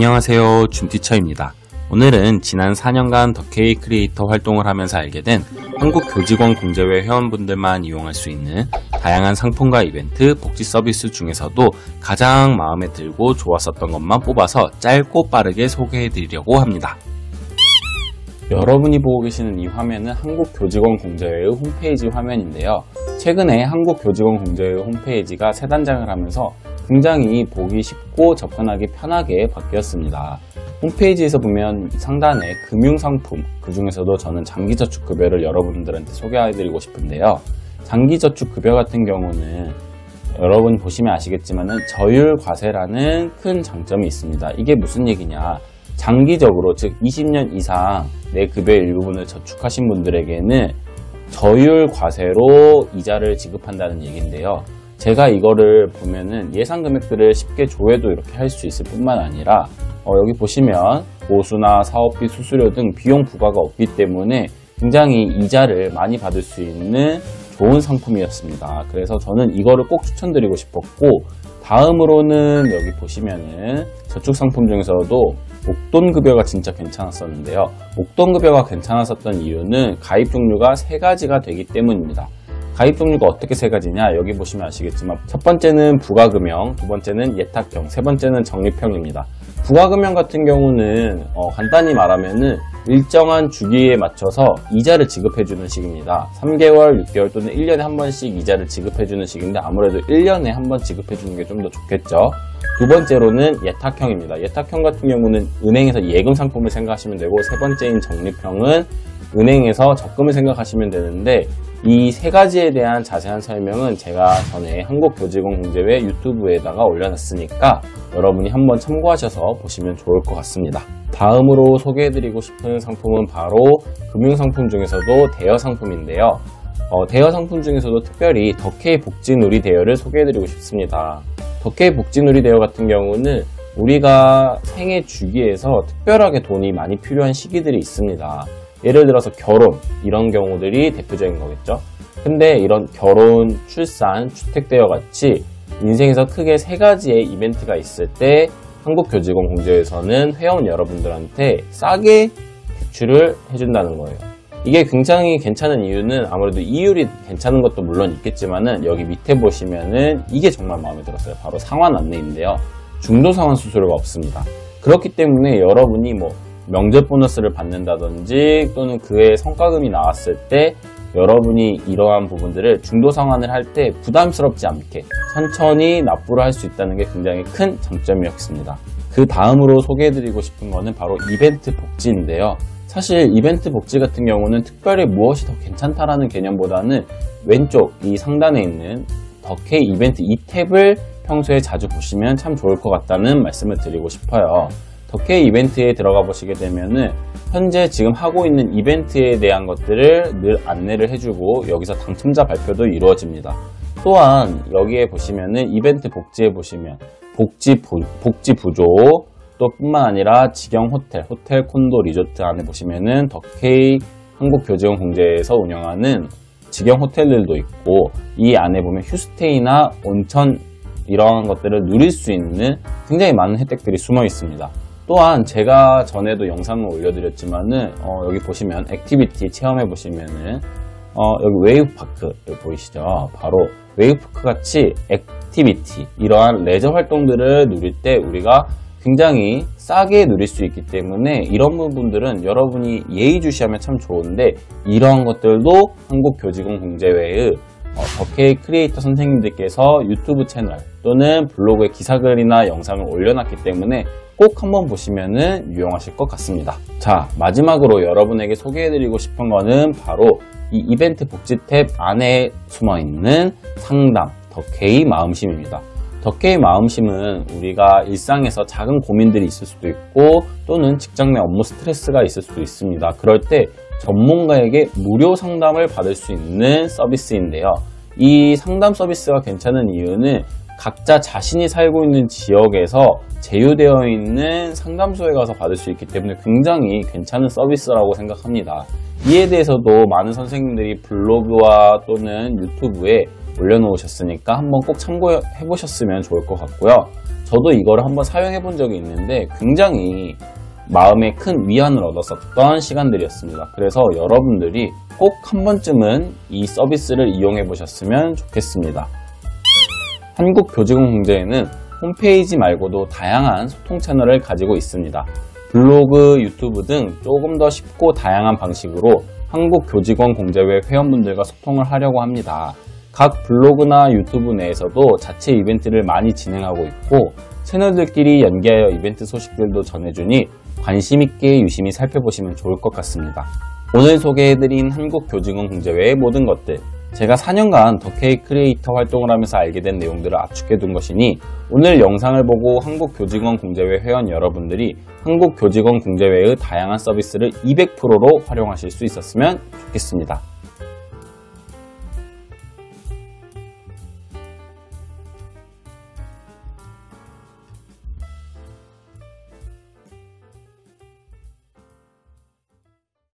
안녕하세요 준티처입니다. 오늘은 지난 4년간 더케이 크리에이터 활동을 하면서 알게 된 한국 교직원 공제회 회원분들만 이용할 수 있는 다양한 상품과 이벤트, 복지 서비스 중에서도 가장 마음에 들고 좋았었던 것만 뽑아서 짧고 빠르게 소개해 드리려고 합니다. 여러분이 보고 계시는 이 화면은 한국 교직원 공제회의 홈페이지 화면인데요. 최근에 한국 교직원 공제회의 홈페이지가 새 단장을 하면서 굉장히 보기 쉽고 접근하기 편하게 바뀌었습니다. 홈페이지에서 보면 상단에 금융상품, 그 중에서도 저는 장기저축급여를 여러분들한테 소개해드리고 싶은데요. 장기저축급여 같은 경우는 여러분 보시면 아시겠지만은 저율과세라는 큰 장점이 있습니다. 이게 무슨 얘기냐? 장기적으로 즉 20년 이상 내 급여의 일부분을 저축하신 분들에게는 저율 과세로 이자를 지급한다는 얘기인데요. 제가 이거를 보면은 예상 금액들을 쉽게 조회도 이렇게 할 수 있을 뿐만 아니라 어, 여기 보시면 보수나 사업비 수수료 등 비용 부과가 없기 때문에 굉장히 이자를 많이 받을 수 있는 좋은 상품이었습니다. 그래서 저는 이거를 꼭 추천드리고 싶었고 다음으로는 여기 보시면은 저축 상품 중에서도 목돈 급여가 진짜 괜찮았었는데요. 목돈 급여가 괜찮았었던 이유는 가입 종류가 세 가지가 되기 때문입니다. 가입 종류가 어떻게 세 가지냐 여기 보시면 아시겠지만 첫 번째는 부가금형, 두 번째는 예탁형, 세 번째는 적립형입니다. 부가금형 같은 경우는 어, 간단히 말하면은 일정한 주기에 맞춰서 이자를 지급해주는 식입니다. 3개월, 6개월 또는 1년에 한 번씩 이자를 지급해주는 식인데 아무래도 1년에 한 번 지급해주는 게 좀 더 좋겠죠. 두 번째로는 예탁형입니다. 예탁형 같은 경우는 은행에서 예금 상품을 생각하시면 되고 세 번째인 적립형은 은행에서 적금을 생각하시면 되는데 이 세 가지에 대한 자세한 설명은 제가 전에 한국교직원 공제회 유튜브에다가 올려놨으니까 여러분이 한번 참고하셔서 보시면 좋을 것 같습니다. 다음으로 소개해드리고 싶은 상품은 바로 금융상품 중에서도 대여 상품인데요. 어, 대여 상품 중에서도 특별히 덕케이 복지누리 대여를 소개해드리고 싶습니다. 덕케이 복지누리 대여 같은 경우는 우리가 생애 주기에서 특별하게 돈이 많이 필요한 시기들이 있습니다. 예를 들어서 결혼 이런 경우들이 대표적인 거겠죠. 근데 이런 결혼, 출산, 주택대여 같이 인생에서 크게 세 가지의 이벤트가 있을 때 한국교직원 공제에서는 회원 여러분들한테 싸게 대출을 해준다는 거예요. 이게 굉장히 괜찮은 이유는 아무래도 이율이 괜찮은 것도 물론 있겠지만은 여기 밑에 보시면은 이게 정말 마음에 들었어요. 바로 상환 안내인데요. 중도 상환 수수료가 없습니다. 그렇기 때문에 여러분이 뭐 명절 보너스를 받는다든지 또는 그의 성과금이 나왔을 때 여러분이 이러한 부분들을 중도 상환을 할 때 부담스럽지 않게 천천히 납부를 할 수 있다는 게 굉장히 큰 장점이었습니다. 그 다음으로 소개해드리고 싶은 거는 바로 이벤트 복지인데요. 사실 이벤트 복지 같은 경우는 특별히 무엇이 더 괜찮다라는 개념보다는 왼쪽 이 상단에 있는 더케이 이벤트 이 탭을 평소에 자주 보시면 참 좋을 것 같다는 말씀을 드리고 싶어요. 덕케이 이벤트에 들어가 보시게 되면은 현재 지금 하고 있는 이벤트에 대한 것들을 늘 안내를 해주고 여기서 당첨자 발표도 이루어집니다. 또한 여기에 보시면은 이벤트 복지에 보시면 복지, 부, 복지 부조 또 뿐만 아니라 직영 호텔, 호텔 콘도 리조트 안에 보시면은 덕케이 한국교직원 공제에서 운영하는 직영 호텔들도 있고 이 안에 보면 휴스테이나 온천 이러한 것들을 누릴 수 있는 굉장히 많은 혜택들이 숨어 있습니다. 또한 제가 전에도 영상을 올려드렸지만은 어, 여기 보시면 액티비티 체험해 보시면은 어, 여기 웨이브파크 보이시죠? 바로 웨이브파크 같이 액티비티 이러한 레저 활동들을 누릴 때 우리가 굉장히 싸게 누릴 수 있기 때문에 이런 부분들은 여러분이 예의주시하면 참 좋은데 이러한 것들도 한국교직원 공제회의 어, 크리에이터 선생님들께서 유튜브 채널 또는 블로그에 기사글이나 영상을 올려놨기 때문에 꼭 한번 보시면 유용하실 것 같습니다. 자, 마지막으로 여러분에게 소개해드리고 싶은 거는 바로 이 이벤트 복지 탭 안에 숨어있는 상담, 더케이 마음심입니다. 더케이 마음심은 우리가 일상에서 작은 고민들이 있을 수도 있고 또는 직장 내 업무 스트레스가 있을 수도 있습니다. 그럴 때 전문가에게 무료 상담을 받을 수 있는 서비스인데요. 이 상담 서비스가 괜찮은 이유는 각자 자신이 살고 있는 지역에서 제휴되어 있는 상담소에 가서 받을 수 있기 때문에 굉장히 괜찮은 서비스라고 생각합니다. 이에 대해서도 많은 선생님들이 블로그와 또는 유튜브에 올려놓으셨으니까 한번 꼭 참고해 보셨으면 좋을 것 같고요. 저도 이거를 한번 사용해 본 적이 있는데 굉장히 마음에 큰 위안을 얻었었던 시간들이었습니다. 그래서 여러분들이 꼭 한 번쯤은 이 서비스를 이용해 보셨으면 좋겠습니다. 한국교직원공제에는 홈페이지 말고도 다양한 소통 채널을 가지고 있습니다. 블로그, 유튜브 등 조금 더 쉽고 다양한 방식으로 한국교직원공제회 회원분들과 소통을 하려고 합니다. 각 블로그나 유튜브 내에서도 자체 이벤트를 많이 진행하고 있고 채널들끼리 연계하여 이벤트 소식들도 전해주니 관심있게 유심히 살펴보시면 좋을 것 같습니다. 오늘 소개해드린 한국교직원공제회의 모든 것들 제가 4년간 더케이 크리에이터 활동을 하면서 알게 된 내용들을 압축해 둔 것이니 오늘 영상을 보고 한국교직원공제회 회원 여러분들이 한국교직원공제회의 다양한 서비스를 200%로 활용하실 수 있었으면 좋겠습니다.